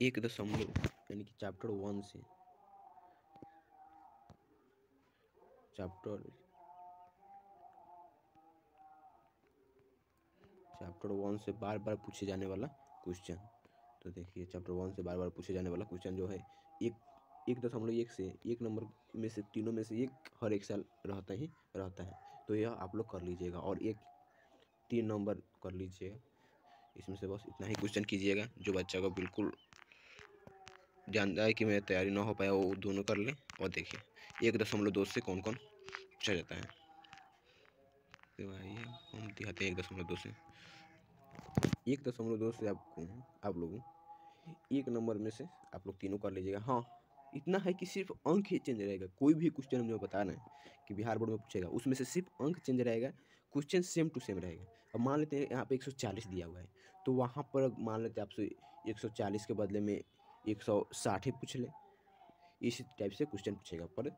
एक दशमलव, यानी कि चैप्टर वन से। चैप्टर चैप्टर वन से बार बार पूछे जाने वाला क्वेश्चन तो देखिए चैप्टर वन से बार बार पूछे जाने वाला क्वेश्चन जो है, एक एक दशमलव एक से, एक नंबर में से, तीनों में से एक हर एक साल रहता ही रहता है। तो यह आप लोग कर लीजिएगा और एक, तीन नंबर कर लीजिएगा। इसमें से बस इतना ही क्वेश्चन कीजिएगा, जो बच्चा को बिल्कुल जानता है कि मेरी तैयारी ना हो पाया वो दोनों कर लें। और देखिए, एक दशमलव दो से कौन कौन पूछा जाता है। तो आइए हम दिखाते हैं एक दशमलव दो से? एक दशमलव दो से आपको, आप लोगों, एक नंबर में से आप लोग तीनों कर लीजिएगा। हाँ इतना है कि सिर्फ़ अंक ही चेंज रहेगा। कोई भी क्वेश्चन हम जो बता रहे हैं कि बिहार बोर्ड में पूछेगा। उसमें से सिर्फ़ अंक चेंज रहेगा क्वेश्चन सेम टू सेम रहेगा। अब मान लेते हैं यहाँ पे 140 दिया हुआ है तो वहाँ पर मान लेते हैं आपसे 140 के बदले में 160 ही पूछ ले। इसी टाइप से क्वेश्चन पूछेगा, पर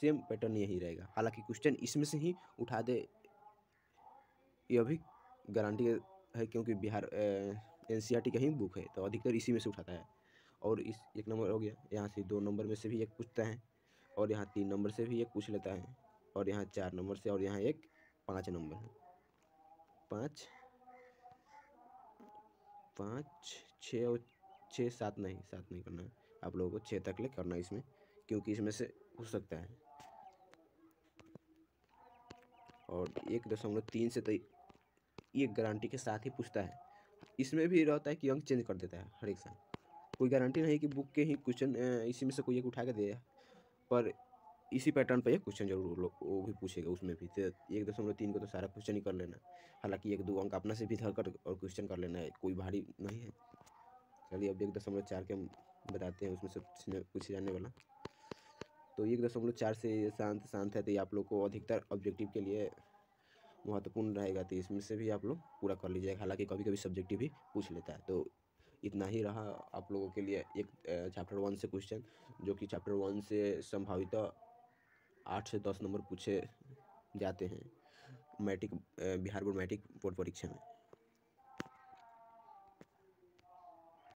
सेम पैटर्न यही रहेगा। हालाँकि क्वेश्चन इसमें से ही उठा दे। यह भी गारंटी है क्योंकि बिहार एन सी आर का ही बुक है तो अधिकतर इसी में से उठाता है। और इस एक नंबर हो गया, यहाँ से दो नंबर में से भी एक पूछता है, और यहाँ तीन नंबर से भी एक पूछ लेता है, और यहाँ चार नंबर से, और यहाँ एक पाँच नंबर पाँच पाँच, छः और छः सात नहीं सात नहीं करना है। आप लोगों को छः तक ले करना है इसमें, क्योंकि इसमें से हो सकता है। और एक दशमलव तीन से तो एक गारंटी के साथ ही पूछता है। इसमें भी रहता है कि अंक चेंज कर देता है हर एक साल। कोई गारंटी नहीं कि बुक के ही क्वेश्चन इसी में से कोई एक उठा के दे। पर इसी पैटर्न पर एक क्वेश्चन ज़रूर वो भी पूछेगा उसमें भी। तो एक दशमलव तीन को तो सारा क्वेश्चन ही कर लेना। हालाँकि एक दो अंक अपना से भी धर कर और क्वेश्चन कर लेना है, कोई भारी नहीं है। चलिए अब एक दशमलव चार के हम बताते हैं, उसमें से पूछे जाने वाला। तो एक दशमलव चार से शांत शांत है तो ये आप लोग को अधिकतर ऑब्जेक्टिव के लिए महत्वपूर्ण रहेगा तो इसमें से भी आप लोग पूरा कर लीजिएगा। हालाँकि कभी कभी सब्जेक्टिव भी पूछ लेता है। तो इतना ही रहा आप लोगों के लिए एक चैप्टर वन से क्वेश्चन जो कि चैप्टर वन से संभावित आठ से दस नंबर पूछे जाते हैं। Matric Bihar board matric board परीक्षा में।